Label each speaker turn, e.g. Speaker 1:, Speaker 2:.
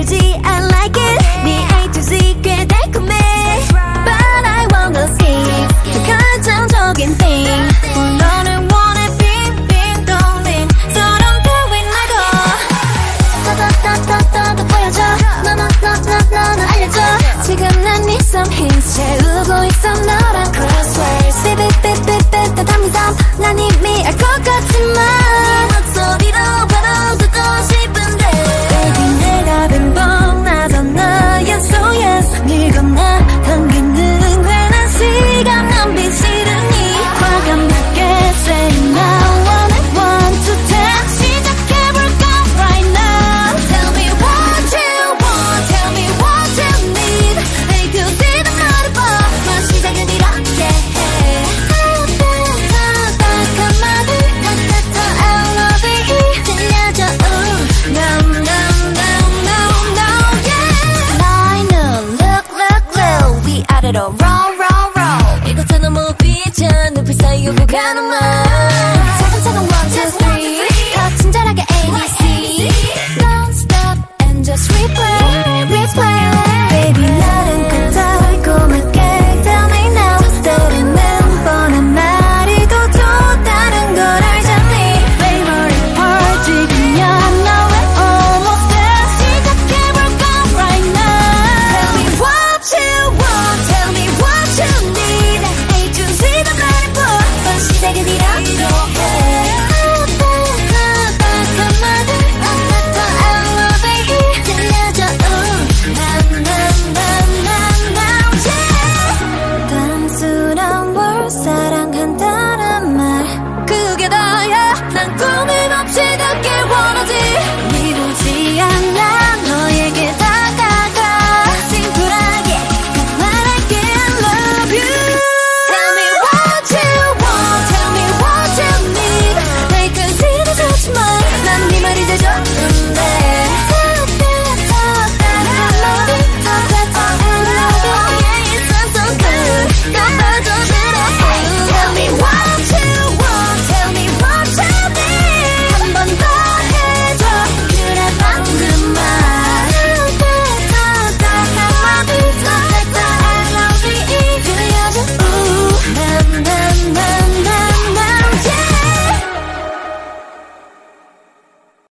Speaker 1: 맘에 들지 I like it 네 A to Z 꽤 달콤해 But I wanna see 그 결정적인 thing 너를 원해 빙빙 돌린 서론 따윈 말고 따따따따따 보여줘 너너너너너너 알려줘 지금 난네 some hints 채우고 있어 너랑 crosswords 삐삐삐삐삐 담담 난 이미 알 것 같지만 아래로 roll roll roll 이것도 너무 비쳐 눈빛 사이로 가는 말